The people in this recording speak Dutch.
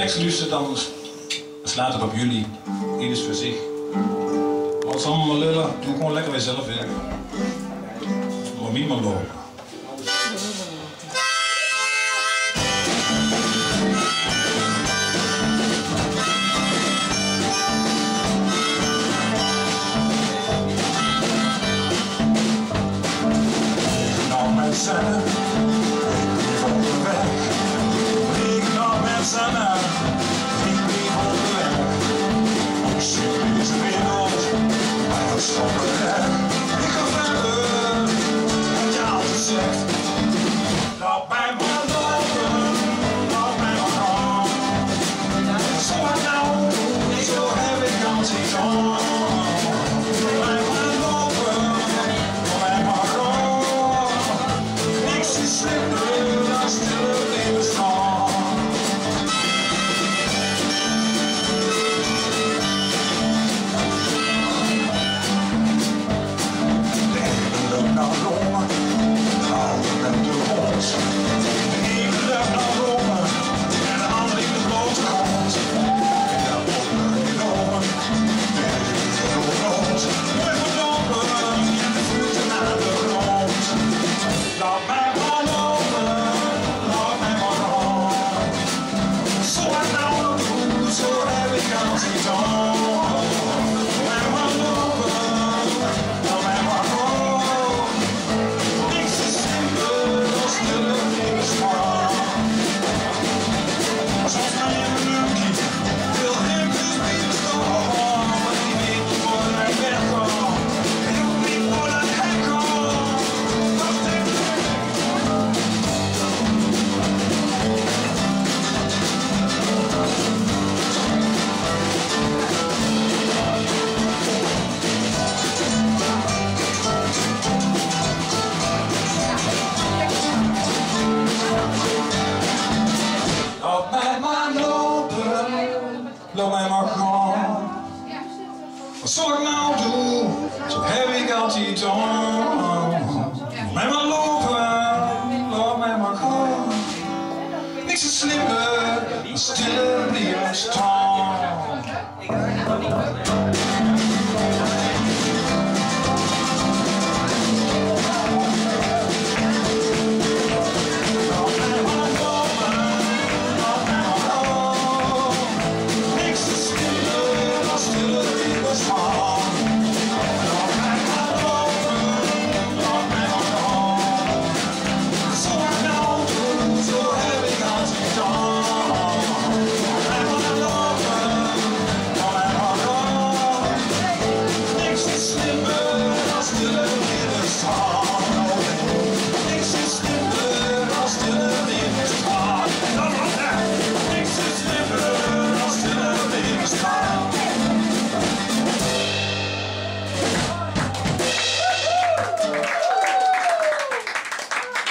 tekstlusten, dan slaat het op jullie. Ieders voor zich. Als allemaal lullen, doe gewoon lekker bij zelf werken. Om iemand laat mij maar gaan. Wat zal ik nou doen? Zo heb ik altijd aan. Mijn mij lopen, laat mij maar gaan. Niks is slimmer, stille die er staan. stood